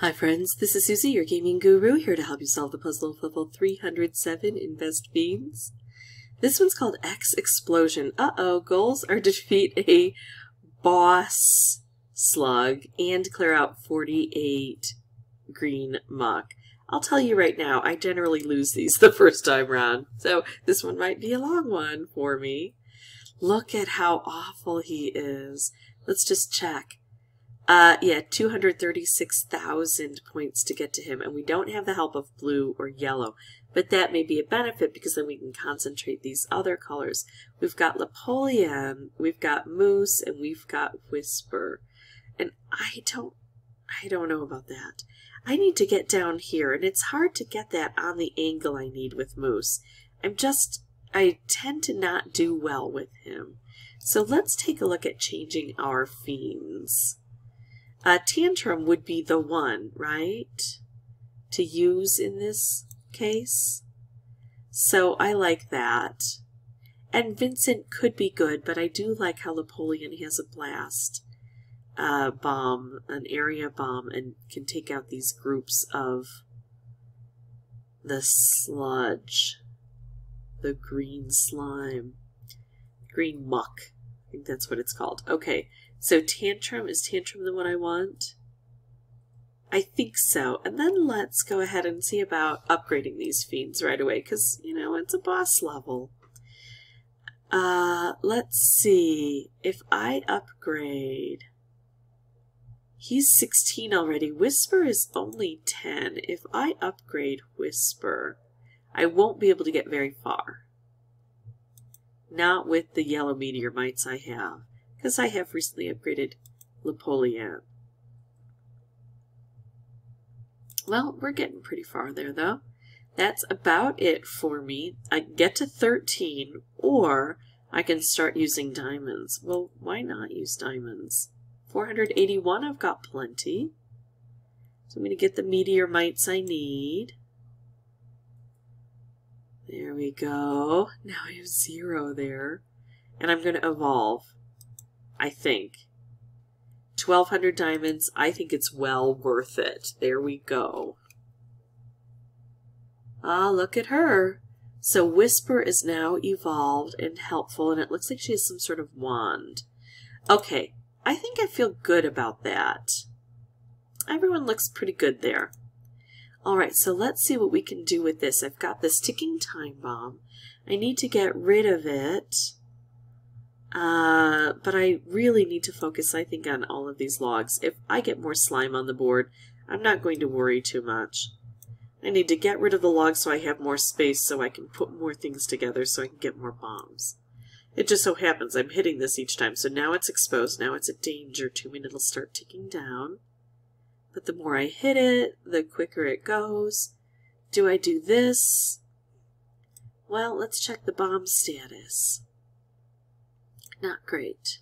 Hi friends, this is Suzy, your gaming guru, here to help you solve the puzzle of level 307 in Best Fiends. This one's called X Explosion. Uh-oh, goals are to defeat a boss slug and clear out 48 green muck. I'll tell you right now, I generally lose these the first time round, so this one might be a long one for me. Look at how awful he is. Let's just check. Uh, yeah, 236,000 points to get to him, and we don't have the help of blue or yellow. But that may be a benefit because then we can concentrate these other colors. We've got Napoleon, we've got Moose, and we've got Whisper. And I don't, I don't know about that. I need to get down here, and it's hard to get that on the angle I need with Moose. I'm just, I tend to not do well with him. So let's take a look at changing our fiends. A tantrum would be the one, right? To use in this case. So I like that. And Vincent could be good, but I do like how Napoleon has a blast uh, bomb, an area bomb, and can take out these groups of the sludge, the green slime, green muck. I think that's what it's called. Okay, so Tantrum, is Tantrum the one I want? I think so. And then let's go ahead and see about upgrading these fiends right away, because, you know, it's a boss level. Uh, let's see. If I upgrade... He's 16 already. Whisper is only 10. If I upgrade Whisper, I won't be able to get very far. Not with the yellow meteor mites I have because I have recently upgraded Napoleon. Well, we're getting pretty far there, though. That's about it for me. I get to 13, or I can start using diamonds. Well, why not use diamonds? 481, I've got plenty. So I'm going to get the meteor mites I need. There we go. Now I have zero there. And I'm going to evolve. I think. 1200 diamonds, I think it's well worth it. There we go. Ah, look at her. So Whisper is now evolved and helpful, and it looks like she has some sort of wand. Okay, I think I feel good about that. Everyone looks pretty good there. Alright, so let's see what we can do with this. I've got this ticking time bomb. I need to get rid of it. Uh, but I really need to focus, I think, on all of these logs. If I get more slime on the board, I'm not going to worry too much. I need to get rid of the logs so I have more space so I can put more things together so I can get more bombs. It just so happens I'm hitting this each time, so now it's exposed, now it's a danger to me, and it'll start ticking down. But the more I hit it, the quicker it goes. Do I do this? Well, let's check the bomb status. Not great.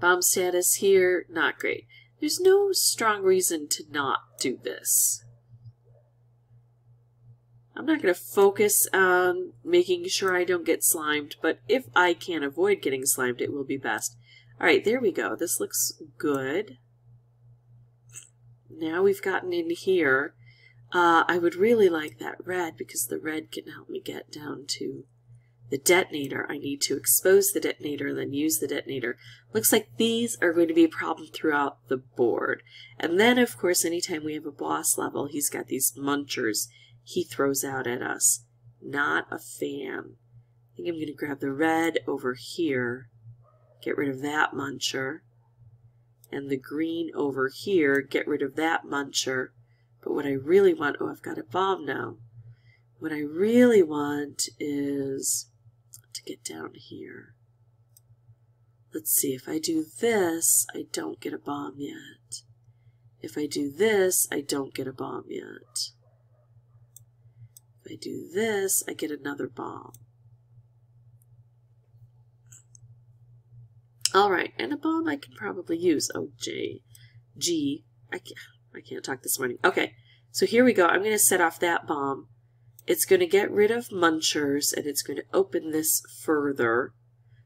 Bomb status here, not great. There's no strong reason to not do this. I'm not going to focus on making sure I don't get slimed, but if I can't avoid getting slimed, it will be best. Alright, there we go. This looks good. Now we've gotten in here. Uh, I would really like that red because the red can help me get down to the detonator. I need to expose the detonator and then use the detonator. Looks like these are going to be a problem throughout the board. And then, of course, anytime we have a boss level, he's got these munchers he throws out at us. Not a fan. I think I'm going to grab the red over here, get rid of that muncher, and the green over here, get rid of that muncher. But what I really want, oh, I've got a bomb now. What I really want is to get down here. Let's see, if I do this, I don't get a bomb yet. If I do this, I don't get a bomb yet. If I do this, I get another bomb. Alright, and a bomb I can probably use. Oh, J. G. I can't, I can't talk this morning. Okay, so here we go. I'm going to set off that bomb. It's going to get rid of munchers and it's going to open this further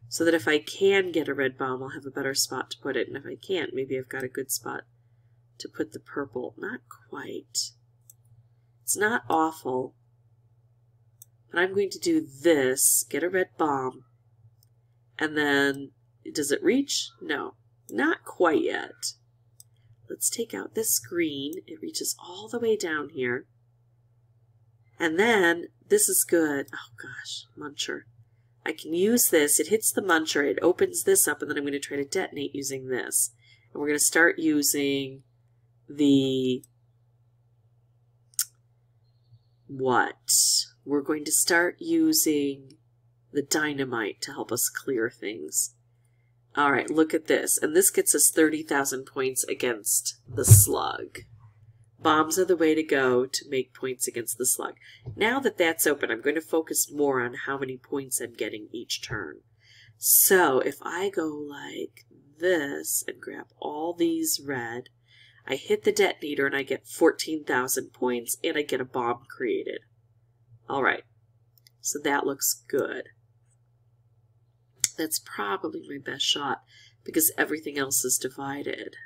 so that if I can get a red bomb, I'll have a better spot to put it. And if I can't, maybe I've got a good spot to put the purple. Not quite. It's not awful. But I'm going to do this, get a red bomb, and then, does it reach? No, not quite yet. Let's take out this green. It reaches all the way down here. And then, this is good. Oh gosh, muncher. I can use this. It hits the muncher. It opens this up, and then I'm going to try to detonate using this. And we're going to start using the what? We're going to start using the dynamite to help us clear things. All right, look at this. And this gets us 30,000 points against the slug. Bombs are the way to go to make points against the slug. Now that that's open, I'm going to focus more on how many points I'm getting each turn. So if I go like this and grab all these red, I hit the detonator and I get 14,000 points and I get a bomb created. All right, so that looks good. That's probably my best shot because everything else is divided.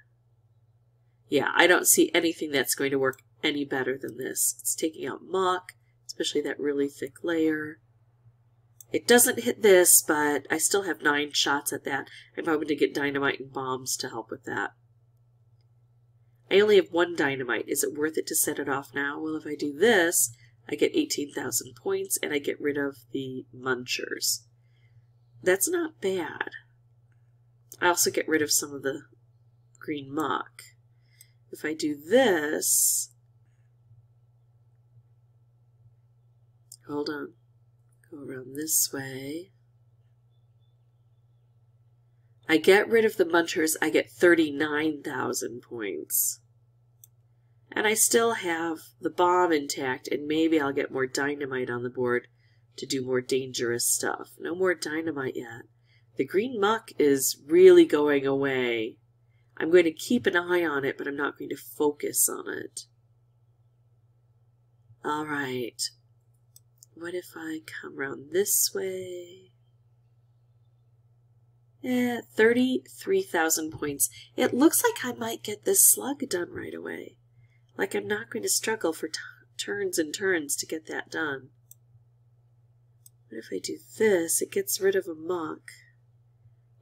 Yeah, I don't see anything that's going to work any better than this. It's taking out muck, especially that really thick layer. It doesn't hit this, but I still have nine shots at that. I'm hoping to get dynamite and bombs to help with that. I only have one dynamite. Is it worth it to set it off now? Well, if I do this, I get 18,000 points and I get rid of the munchers. That's not bad. I also get rid of some of the green muck. If I do this, hold on, go around this way. I get rid of the munchers, I get 39,000 points. And I still have the bomb intact, and maybe I'll get more dynamite on the board to do more dangerous stuff. No more dynamite yet. The green muck is really going away. I'm going to keep an eye on it, but I'm not going to focus on it. All right. What if I come around this way? Yeah, 33,000 points. It looks like I might get this slug done right away. Like I'm not going to struggle for turns and turns to get that done. What if I do this? It gets rid of a muck.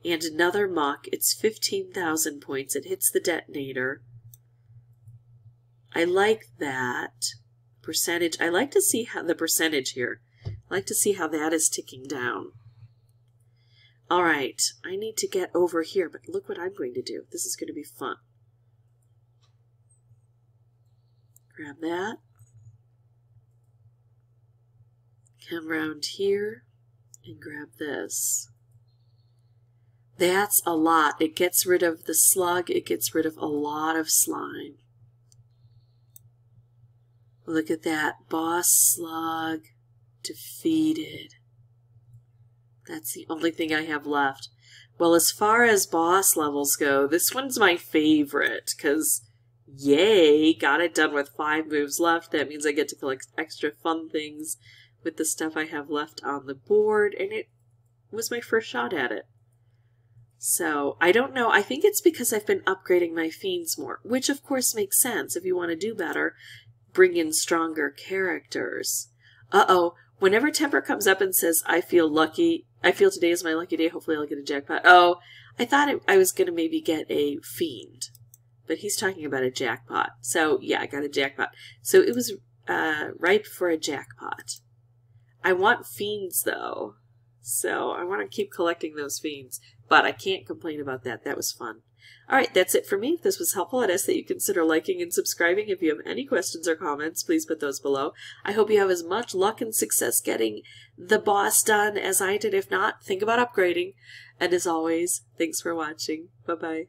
And another muck. It's 15,000 points. It hits the detonator. I like that percentage. I like to see how the percentage here. I like to see how that is ticking down. All right, I need to get over here, but look what I'm going to do. This is going to be fun. Grab that. Come around here and grab this. That's a lot. It gets rid of the slug. It gets rid of a lot of slime. Look at that. Boss slug defeated. That's the only thing I have left. Well, as far as boss levels go, this one's my favorite because yay, got it done with five moves left. That means I get to collect extra fun things with the stuff I have left on the board, and it was my first shot at it. So, I don't know. I think it's because I've been upgrading my fiends more, which of course makes sense. If you want to do better, bring in stronger characters. Uh-oh, whenever Temper comes up and says, I feel lucky, I feel today is my lucky day, hopefully I'll get a jackpot. Oh, I thought it, I was going to maybe get a fiend but he's talking about a jackpot. So yeah, I got a jackpot. So it was uh, ripe for a jackpot. I want fiends though, so I want to keep collecting those fiends. But I can't complain about that. That was fun. All right, that's it for me. If this was helpful, I'd ask that you consider liking and subscribing. If you have any questions or comments, please put those below. I hope you have as much luck and success getting the boss done as I did. If not, think about upgrading. And as always, thanks for watching. Bye-bye.